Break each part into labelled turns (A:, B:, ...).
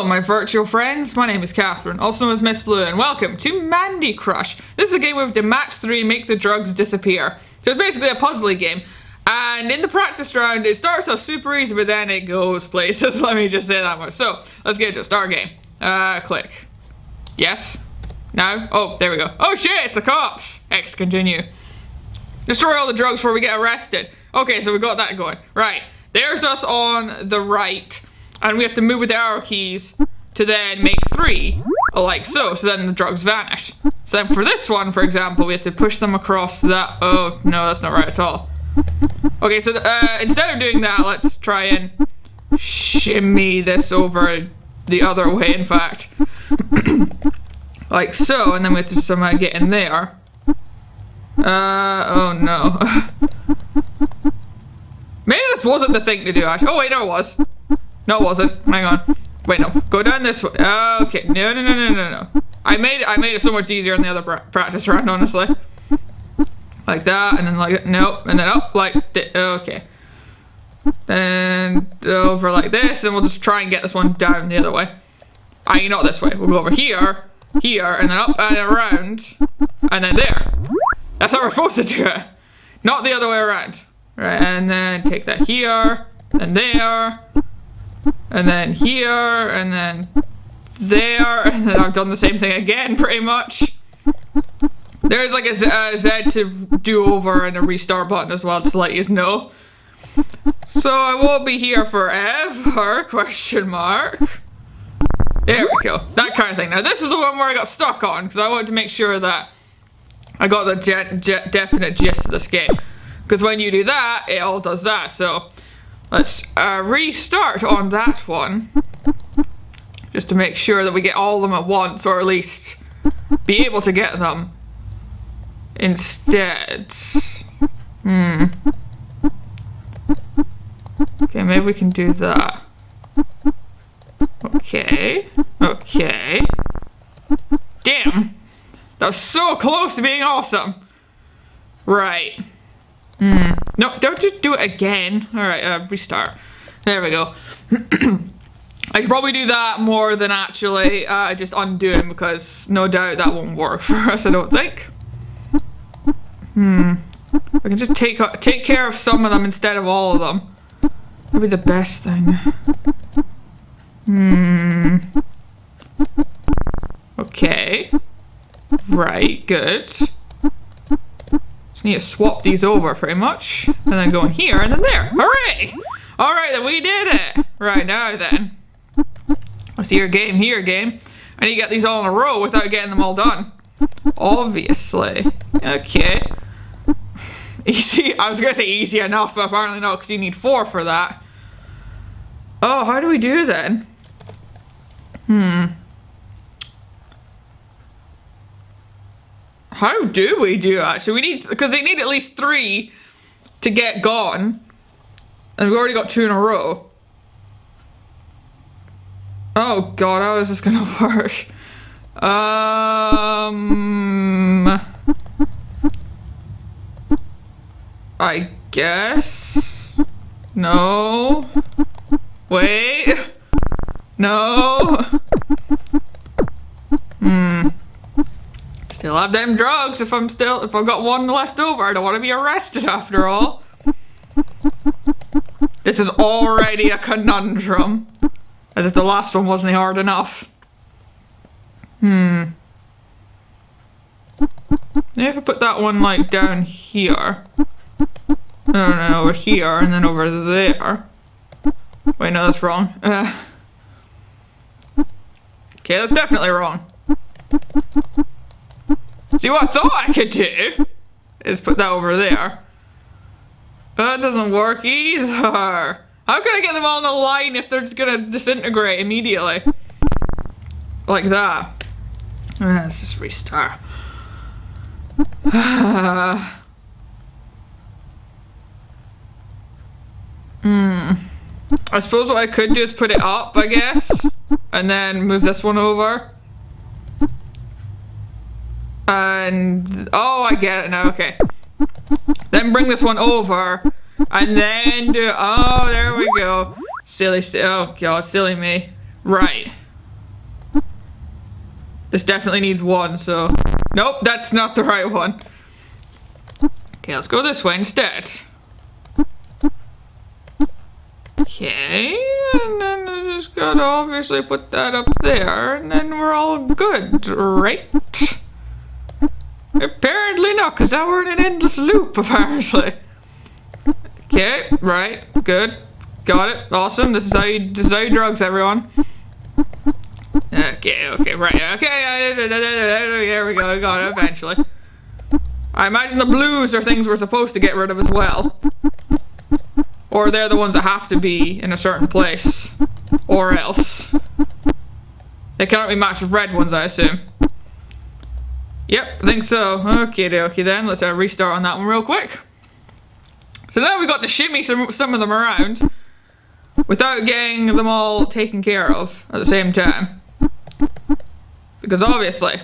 A: Hello, my virtual friends. My name is Kathryn, also known as Miss Blue, and welcome to Mandy Crush. This is a game where we have to match three, make the drugs disappear. So it's basically a puzzly game. And in the practice round, it starts off super easy, but then it goes places. Let me just say that much. So let's get into it. Start game. Uh, click. Yes. No. Oh, there we go. Oh shit, it's the cops. X, continue. Destroy all the drugs before we get arrested. Okay, so we got that going. Right. There's us on the right and we have to move with the arrow keys to then make three, like so, so then the drugs vanish. So then for this one, for example, we have to push them across that, oh, no, that's not right at all. Okay, so uh, instead of doing that, let's try and shimmy this over the other way, in fact. like so, and then we have to somehow get in there. Uh, oh no. Maybe this wasn't the thing to do, actually. Oh wait, no it was. No, it wasn't. Hang on. Wait, no. Go down this way. Okay. No, no, no, no, no, no. I made it. I made it so much easier in the other practice round, honestly. Like that, and then like nope, and then up like okay. And over like this, and we'll just try and get this one down the other way. I not this way. We'll go over here, here, and then up and around, and then there. That's how we're supposed to do it. Not the other way around. Right, and then take that here, and there, and then here, and then there, and then I've done the same thing again, pretty much. There's like a Z, a Z to do over and a restart button as well, just to let you know. So I won't be here forever, question mark. There we go, that kind of thing. Now this is the one where I got stuck on, because I wanted to make sure that I got the definite gist of this game. Because when you do that, it all does that, so Let's uh, restart on that one. Just to make sure that we get all of them at once, or at least be able to get them instead. Hmm. Okay, maybe we can do that. Okay. Okay. Damn! That was so close to being awesome! Right. Hmm. No, don't just do it again. Alright, uh, restart. There we go. I should probably do that more than actually uh, just undoing because no doubt that won't work for us, I don't think. Hmm. We can just take uh, take care of some of them instead of all of them. That'd be the best thing. Hmm. Okay. Right, good. Just need to swap these over pretty much. And then go in here and then there. Hooray! Alright, then we did it! Right now then. I see your game here, game. I need to get these all in a row without getting them all done. Obviously. Okay. Easy. I was gonna say easy enough, but apparently not, because you need four for that. Oh, how do we do then? Hmm. How do we do actually? We need, because they need at least three to get gone. And we've already got two in a row. Oh god, how is this gonna work? Um... I guess? No? Wait? No? Hmm. Still have them drugs if I'm still, if I've got one left over. I don't want to be arrested after all. This is already a conundrum. As if the last one wasn't hard enough. Hmm. If I put that one like down here. No, no, over here and then over there. Wait, no, that's wrong. Uh. Okay, that's definitely wrong. See what I thought I could do? Is put that over there. But that doesn't work either. How can I get them all a line if they're just gonna disintegrate immediately? Like that. Let's just restart. Hmm. I suppose what I could do is put it up, I guess. And then move this one over. And, oh, I get it now, okay. Then bring this one over, and then do, oh, there we go. Silly, oh god, silly me. Right, This definitely needs one, so... Nope, that's not the right one. Okay, let's go this way instead. Okay, and then I just gotta obviously put that up there, and then we're all good, right? Apparently not, because now we're in an endless loop, apparently. Okay, right, good. Got it, awesome. This is how you, this is how you drugs, everyone. Okay, okay, right, okay, there we go, got it eventually. I imagine the blues are things we're supposed to get rid of as well. Or they're the ones that have to be in a certain place. Or else. They cannot be matched with red ones, I assume. Yep, I think so. Okay, okay then. Let's uh, restart on that one real quick. So now we got to shimmy some, some of them around without getting them all taken care of at the same time. Because obviously,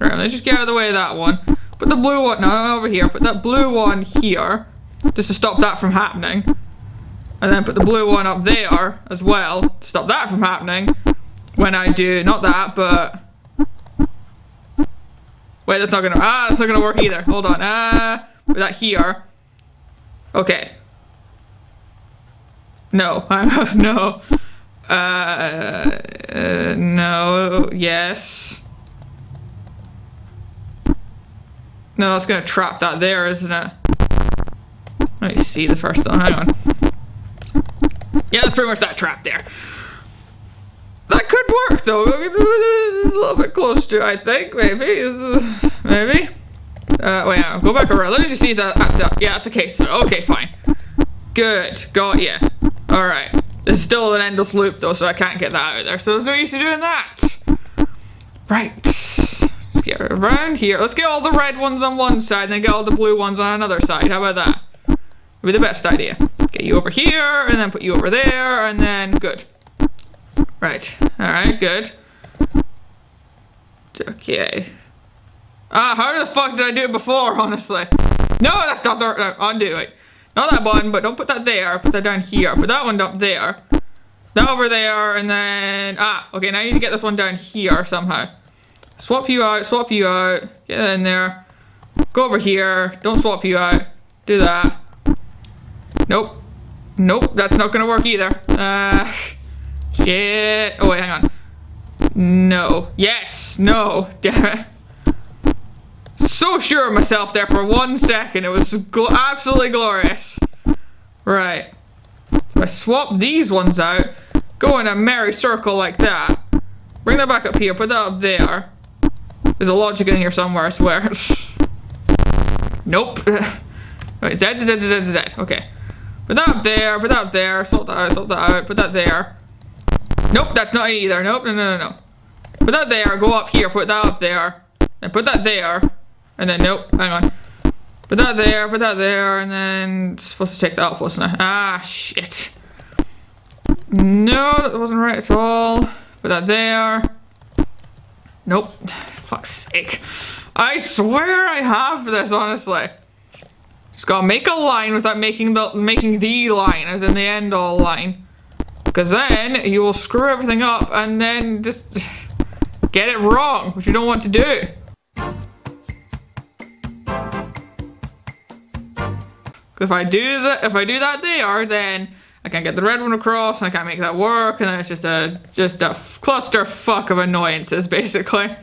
A: right, let's just get out of the way of that one. Put the blue one, no, over here. Put that blue one here, just to stop that from happening. And then put the blue one up there as well, to stop that from happening. When I do, not that, but... Wait, that's not gonna, ah, that's not gonna work either. Hold on, ah, uh, that here. Okay. No, no. Uh, uh, no, yes. No, it's gonna trap that there, isn't it? Let me see the first one, hang on. Yeah, that's pretty much that trap there. That could work though. This is a little bit close to, I think, maybe. Maybe. Uh, wait, yeah, go back around. Let me just see that. That's, yeah, that's the case. Okay, fine. Good. Got ya. Alright. There's still an endless loop though, so I can't get that out of there. So there's no use to doing that. Right Let's get around here. Let's get all the red ones on one side and then get all the blue ones on another side. How about that? Would be the best idea. Get you over here and then put you over there and then good. Right. Alright, good. Okay. Ah, how the fuck did I do it before, honestly? No, that's not the... Uh, undo it. Not that button, but don't put that there. Put that down here. Put that one up there. That over there, and then... Ah, okay, now I need to get this one down here somehow. Swap you out, swap you out. Get in there. Go over here. Don't swap you out. Do that. Nope. Nope, that's not gonna work either. Uh, shit. Oh wait, hang on. No. Yes. No. Damn it. So sure of myself there for one second. It was gl absolutely glorious. Right. So I swap these ones out. Go in a merry circle like that. Bring that back up here. Put that up there. There's a logic in here somewhere, I swear. nope. Wait, Z, Z, Z, Z, Z, okay. Put that up there, put that up there, sort that out, sort that out, put that there. Nope, that's not it either. Nope, no, no, no, no. Put that there, go up here, put that up there. And put that there. And then, nope, hang on. Put that there, put that there, and then supposed to take that up, wasn't I? Ah, shit. No, that wasn't right at all. Put that there. Nope. Fuck's sake. I swear I have this, honestly. Just gotta make a line without making the making the line, as in the end all line. Because then you will screw everything up and then just get it wrong, which you don't want to do. If I do that, if I do that there, then I can't get the red one across, and I can't make that work, and then it's just a just a cluster fuck of annoyances, basically.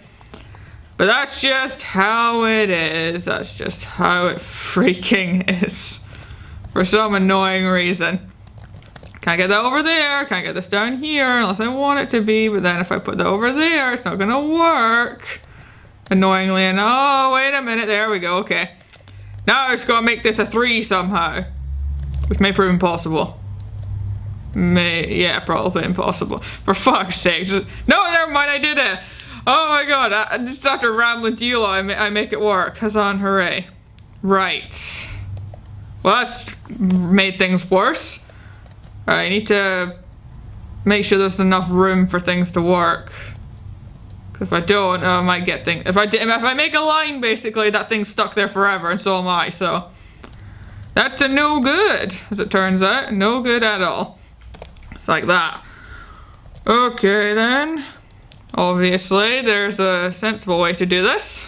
A: But that's just how it is. That's just how it freaking is. For some annoying reason. Can't get that over there. Can't get this down here unless I want it to be. But then if I put that over there, it's not gonna work. Annoyingly and oh, wait a minute. There we go. Okay. Now I just gotta make this a three somehow. Which may prove impossible. May, yeah, probably impossible. For fuck's sake. Just, no, never mind. I did it. Oh my god, I, just after rambling to I, ma I make it work. Hazan, hooray. Right. Well, that's made things worse. I need to make sure there's enough room for things to work. If I don't, I might get things. If I if I make a line, basically, that thing's stuck there forever, and so am I. So that's a no good, as it turns out. No good at all. It's like that. Okay then. Obviously, there's a sensible way to do this.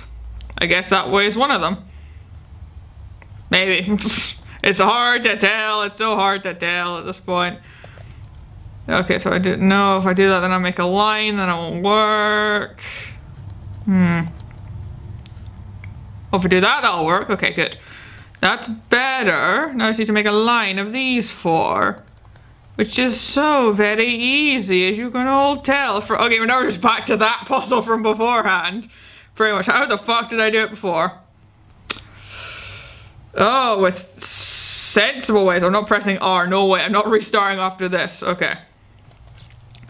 A: I guess that way is one of them. Maybe. it's hard to tell. It's so hard to tell at this point. Okay, so I didn't know if I do that, then I'll make a line, then it won't work. Hmm. Oh, if I do that, that'll work. Okay, good. That's better. Now I just need to make a line of these four. Which is so very easy, as you can all tell. For Okay, we're now just back to that puzzle from beforehand. Pretty much. How the fuck did I do it before? Oh, with sensible ways. I'm not pressing R. No way. I'm not restarting after this. Okay.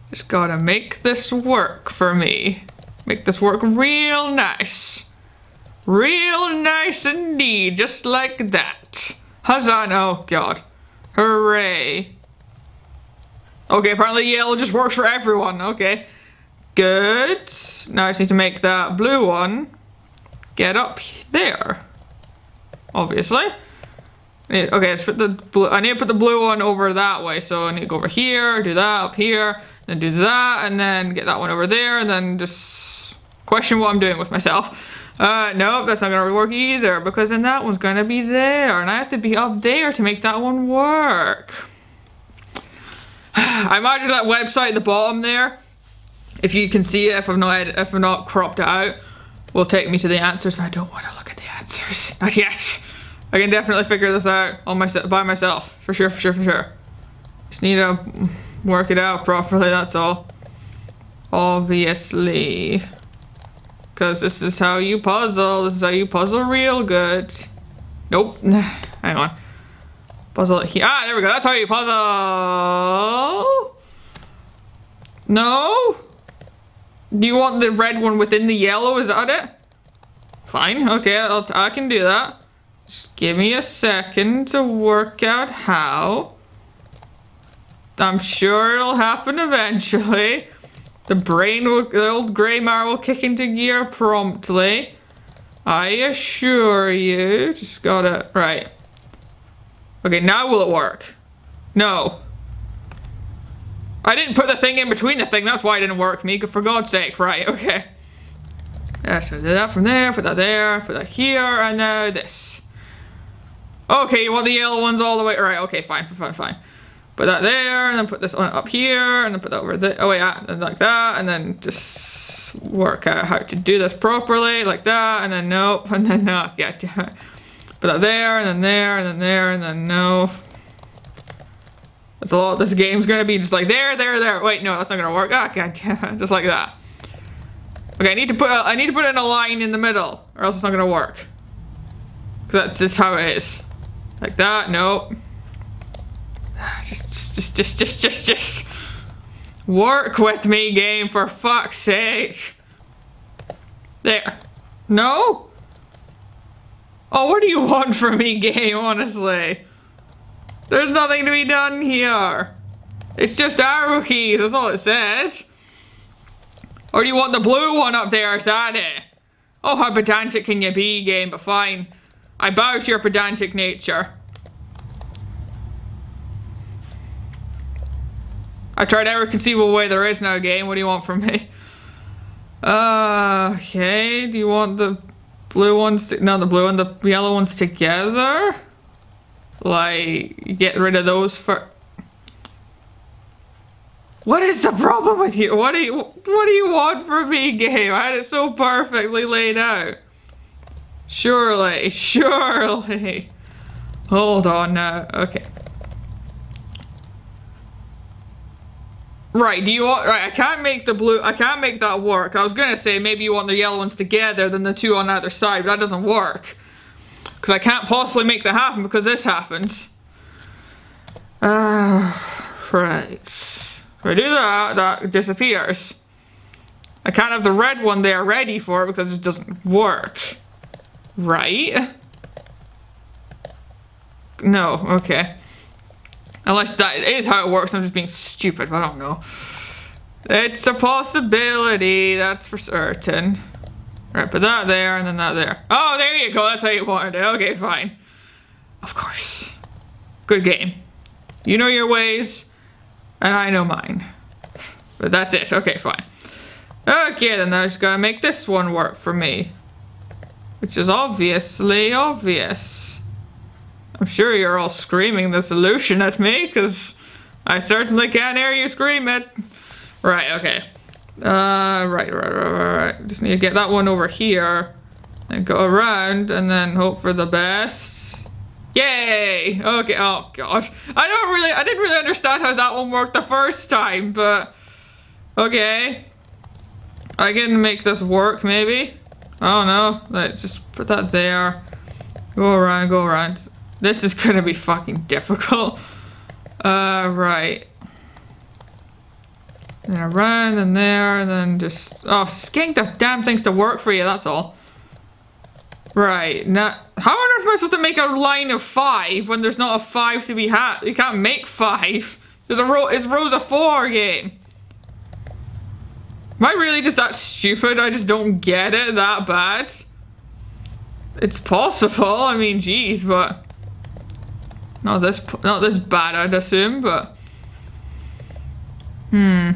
A: Just gotta make this work for me. Make this work real nice. Real nice indeed. Just like that. Huzzah. Oh, God. Hooray. Okay, apparently yellow just works for everyone. Okay. Good. Now I just need to make that blue one get up there. Obviously. Okay, let's put the blue, I need to put the blue one over that way. So I need to go over here, do that up here, then do that, and then get that one over there, and then just question what I'm doing with myself. Uh, nope, that's not gonna work either, because then that one's gonna be there, and I have to be up there to make that one work. I imagine that website at the bottom there, if you can see it, if I'm not if I'm not cropped it out, will take me to the answers, but I don't want to look at the answers. Not yet. I can definitely figure this out on my by myself. For sure, for sure, for sure. Just need to work it out properly, that's all. Obviously. Because this is how you puzzle. This is how you puzzle real good. Nope. Hang on. Puzzle it here. Ah, there we go. That's how you puzzle. No? Do you want the red one within the yellow? Is that it? Fine. Okay, I'll I can do that. Just give me a second to work out how. I'm sure it'll happen eventually. The brain will, the old grey matter will kick into gear promptly. I assure you. Just gotta, right. Okay, now will it work? No. I didn't put the thing in between the thing, that's why it didn't work, Mika, for God's sake. Right, okay. Yeah, so do that from there, put that there, put that here, and now this. Okay, you want the yellow ones all the way, All right, okay, fine, fine, fine. Put that there, and then put this one up here, and then put that over there, oh yeah, and like that, and then just work out how to do this properly, like that, and then nope, and then no, yeah, Put that there, and then there, and then there, and then no. That's a lot. This game's gonna be just like there, there, there. Wait, no, that's not gonna work. Ah, god damn it. Just like that. Okay, I need to put a, I need to put in a line in the middle, or else it's not gonna work. Cause that's just how it is. Like that. Nope. Just, just, just, just, just, just. Work with me, game, for fuck's sake. There. No? Oh, what do you want from me, game, honestly? There's nothing to be done here. It's just arrow keys, that's all it says. Or do you want the blue one up there, is that it? Oh, how pedantic can you be, game, but fine. I bow to your pedantic nature. I tried every conceivable way there is no game. What do you want from me? Uh, okay. Do you want the blue ones, no, the blue and the yellow ones together. Like, get rid of those for... What is the problem with you? What do you, what do you want from me, game? I had it so perfectly laid out. Surely, surely. Hold on now, okay. Right, do you want, right, I can't make the blue, I can't make that work. I was gonna say maybe you want the yellow ones together than the two on either side, but that doesn't work. Because I can't possibly make that happen because this happens. Ah, uh, right. If I do that, that disappears. I can't have the red one there ready for it because it doesn't work. Right? No, okay. Unless that is how it works, I'm just being stupid, I don't know. It's a possibility, that's for certain. Right, put that there and then that there. Oh, there you go, that's how you wanted it. Okay, fine. Of course. Good game. You know your ways, and I know mine. But that's it, okay, fine. Okay, then I just gotta make this one work for me. Which is obviously obvious. I'm sure you're all screaming the solution at me, because I certainly can't hear you scream it. Right, okay. Uh, right, right, right, right, right. Just need to get that one over here. And go around, and then hope for the best. Yay! Okay, oh gosh. I don't really, I didn't really understand how that one worked the first time, but... Okay. I can make this work, maybe? Don't know. Let's just put that there. Go around, go around. This is gonna be fucking difficult. Uh, right. Then around and there, and then just... Oh, just getting the damn things to work for you, that's all. Right, now... How on earth am I supposed to make a line of five when there's not a five to be had? You can't make five. There's a row... It's rows of four game. Am I really just that stupid? I just don't get it that bad? It's possible, I mean, geez, but... Not this, not this bad, I'd assume, but... Hmm.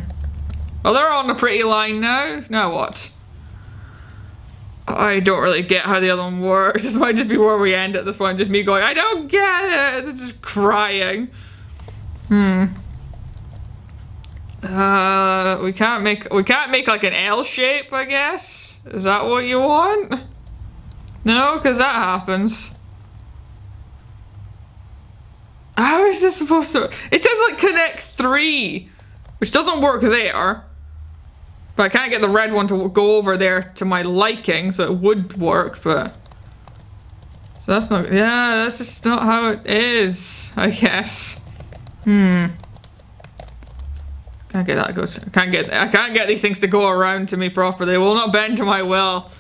A: Well, they're on a pretty line now. Now what? I don't really get how the other one works. This might just be where we end at this point. Just me going, I don't get it. Just crying. Hmm. Uh, we can't make, we can't make like an L shape, I guess? Is that what you want? No, because that happens. How is this supposed to? It says like connect three, which doesn't work there. But I can't get the red one to go over there to my liking, so it would work, but... So that's not, yeah, that's just not how it is, I guess. Hmm. Can't get that good. I can't get, I can't get these things to go around to me properly. They will not bend to my will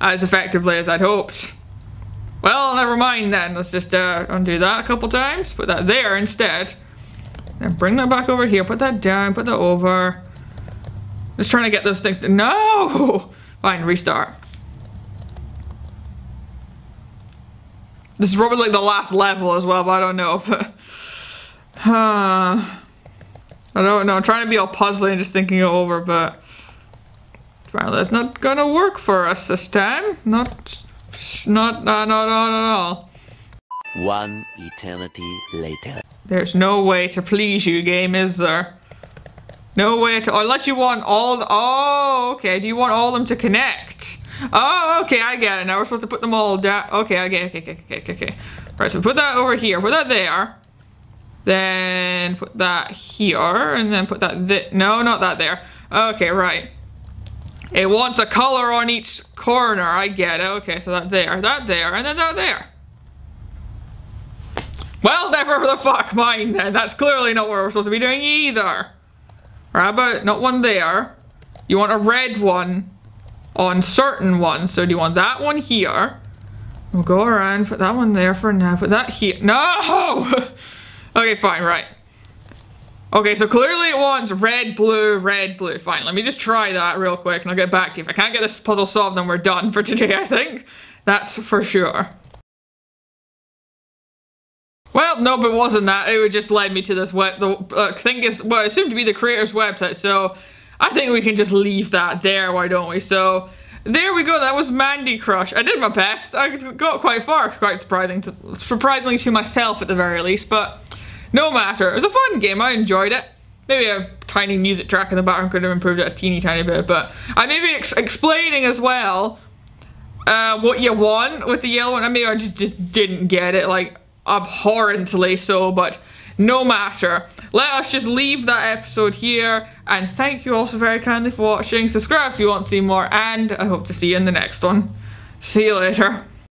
A: as effectively as I'd hoped. Well, never mind then. Let's just uh, undo that a couple times. Put that there instead. Then bring that back over here. Put that down. Put that over. Just trying to get those things to- No! Fine, restart. This is probably like the last level as well, but I don't know. But, I don't know. I'm trying to be all puzzling and just thinking it over, but well, that's not gonna work for us this time. Not not, not, not, not at all.
B: One eternity later.
A: There's no way to please you, game, is there? No way to- oh, unless you want all- oh, okay, do you want all of them to connect? Oh, okay, I get it. Now we're supposed to put them all down. Okay, okay, okay, okay, okay, okay. Right, so put that over here, put that there. Then put that here, and then put that th- no, not that there. Okay, right. It wants a color on each corner. I get it. Okay, so that there, that there, and then that there. Well, never the fuck mind then. That's clearly not what we're supposed to be doing either. How about not one there? You want a red one on certain ones. So do you want that one here? We'll go around, put that one there for now. Put that here. No! okay, fine, right. Okay, so clearly it wants red, blue, red, blue. Fine, let me just try that real quick and I'll get back to you. If I can't get this puzzle solved, then we're done for today, I think. That's for sure. Well, nope, it wasn't that. It would just led me to this web. The uh, thing is, well, it seemed to be the creator's website, so I think we can just leave that there. Why don't we? So there we go. That was Mandy Crush. I did my best. I got quite far. Quite surprising to, surprisingly to myself at the very least, but no matter. It was a fun game. I enjoyed it. Maybe a tiny music track in the background could have improved it a teeny tiny bit, but I may be ex explaining as well uh, what you want with the yellow one. I mean, I just, just didn't get it, like, abhorrently so, but no matter. Let us just leave that episode here, and thank you also very kindly for watching. Subscribe if you want to see more, and I hope to see you in the next one. See you later.